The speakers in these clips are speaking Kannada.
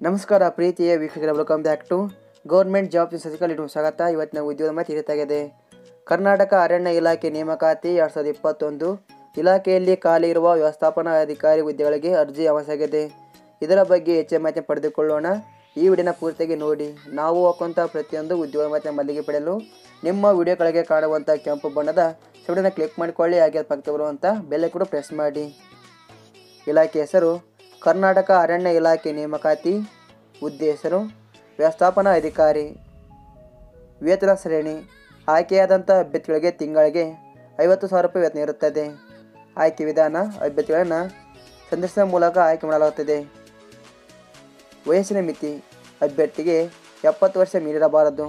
ನಮಸ್ಕಾರ ಪ್ರೀತಿಯ ವೀಕ್ಷಕರ welcome back to government job ಸಸಿಕಲ್ ಇಟ್ಟು ಸ್ವಾಗತ. ಇವತ್ತಿನ ಉದ್ಯೋಗ ಇದೆ ಕರ್ನಾಟಕ ಅರಣ್ಯ ಇಲಾಖೆ ನೇಮಕಾತಿ ಎರಡು ಸಾವಿರದ ಇಪ್ಪತ್ತೊಂದು ಇಲಾಖೆಯಲ್ಲಿ ಖಾಲಿ ಇರುವ ವ್ಯವಸ್ಥಾಪನಾ ಅಧಿಕಾರಿ ಹುದ್ದೆಗಳಿಗೆ ಅರ್ಜಿ ಅವಶ್ಯಕತೆ ಇದರ ಬಗ್ಗೆ ಹೆಚ್ಚಿನ ಮಾಹಿತಿ ಪಡೆದುಕೊಳ್ಳೋಣ. ಈ ವಿಡಿಯೋನ ಪೂರ್ತಿಯಾಗಿ ನೋಡಿ. ನಾವು ಹಾಕುವಂಥ ಪ್ರತಿಯೊಂದು ಉದ್ಯೋಗ ಮಾಹಿತಿ ಮಲ್ಲಿಗೆ ಪಡೆಯಲು ನಿಮ್ಮ ವಿಡಿಯೋ ಕೆಳಗೆ ಕಾಣುವಂಥ ಕೆಂಪು ಬಣ್ಣದ ಸೆವೆಡನ್ನು ಕ್ಲಿಕ್ ಮಾಡಿಕೊಳ್ಳಿ. ಹಾಗೆ ಪಕ್ಕ ಬರುವಂಥ ಬೆಲೆ ಕೂಡ ಪ್ರೆಸ್ ಮಾಡಿ. ಇಲಾಖೆ ಹೆಸರು ಕರ್ನಾಟಕ ಅರಣ್ಯ ಇಲಾಖೆ ನೇಮಕಾತಿ ಹುದ್ದೆ ಹೆಸರು, ವ್ಯವಸ್ಥಾಪನಾ ಅಧಿಕಾರಿ, ವೇತನ ಶ್ರೇಣಿ, ಆಯ್ಕೆಯಾದಂಥ ಅಭ್ಯರ್ಥಿಗಳಿಗೆ ತಿಂಗಳಿಗೆ ಐವತ್ತು ಸಾವಿರ ರೂಪಾಯಿ ವೇತನ ಇರುತ್ತದೆ. ಆಯ್ಕೆ ವಿಧಾನ ಅಭ್ಯರ್ಥಿಗಳನ್ನು ಸಂದರ್ಶನ ಮೂಲಕ ಆಯ್ಕೆ ಮಾಡಲಾಗುತ್ತದೆ. ವಯಸ್ಸಿನ ಮಿತಿ ಅಭ್ಯರ್ಥಿಗೆ ಎಪ್ಪತ್ತು ವರ್ಷ ಮೀರಿರಬಾರದು.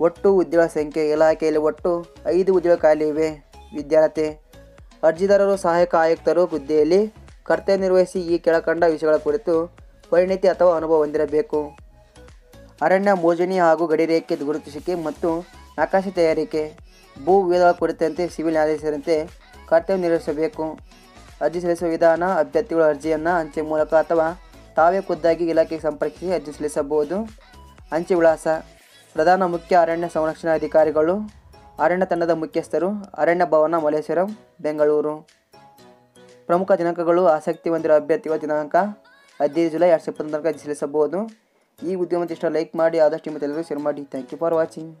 ಒಟ್ಟು ಉದ್ಯೋಗ ಸಂಖ್ಯೆ ಇಲಾಖೆಯಲ್ಲಿ ಒಟ್ಟು ಐದು ಉದ್ಯೋಗ ಖಾಲಿ ಇವೆ. ವಿದ್ಯಾರ್ಥಿ ಅರ್ಜಿದಾರರು, ಸಹಾಯಕ ಆಯುಕ್ತರು ಹುದ್ದೆಯಲ್ಲಿ ಕರ್ತವ್ಯ ನಿರ್ವಹಿಸಿ ಈ ಕೆಳಕಂಡ ವಿಷಯಗಳ ಕುರಿತು ಪರಿಣಿತಿ ಅಥವಾ ಅನುಭವ ಹೊಂದಿರಬೇಕು. ಅರಣ್ಯ ಮೋಜಣಿ ಹಾಗೂ ಗಡಿರೇಖೆ ಗುರುತಿಸಿಕೆ ಮತ್ತು ನಕಾಶೆ ತಯಾರಿಕೆ, ಭೂ ವಿವಾದಗಳ ಕುರಿತಂತೆ ಸಿವಿಲ್ ನ್ಯಾಯಾಧೀಶರಂತೆ ಕರ್ತವ್ಯ ನಿರ್ವಹಿಸಬೇಕು. ಅರ್ಜಿ ಸಲ್ಲಿಸುವ ವಿಧಾನ, ಅಭ್ಯರ್ಥಿಗಳ ಅರ್ಜಿಯನ್ನು ಅಂಚೆ ಮೂಲಕ ಅಥವಾ ತಾವೇ ಖುದ್ದಾಗಿ ಇಲಾಖೆಗೆ ಸಂಪರ್ಕಿಸಿ ಅರ್ಜಿ ಸಲ್ಲಿಸಬಹುದು. ಅಂಚೆ ವಿಳಾಸ, ಪ್ರಧಾನ ಮುಖ್ಯ ಅರಣ್ಯ ಸಂರಕ್ಷಣಾ ಅಧಿಕಾರಿಗಳು ಅರಣ್ಯ ತಂಡದ ಮುಖ್ಯಸ್ಥರು, ಅರಣ್ಯ ಭವನ ಮಲ್ಲೇಶ್ವರಂ, ಬೆಂಗಳೂರು. ಪ್ರಮುಖ ದಿನಾಂಕಗಳು ಆಸಕ್ತಿ ಹೊಂದಿರುವ ಅಭ್ಯರ್ಥಿಗಳ ದಿನಾಂಕ ಹದಿನೈದು ಜುಲೈ ಎರಡು ಸಾವಿರದ ಇಪ್ಪತ್ತೊಂದರ ಸಲ್ಲಿಸಬಹುದು. ಈ ಉದ್ಯಮದಷ್ಟು ಲೈಕ್ ಮಾಡಿ ಆದಷ್ಟು ನಿಮ್ಮ ಎಲ್ಲರಿಗೂ ಶೇರ್ ಮಾಡಿ. Thank you for watching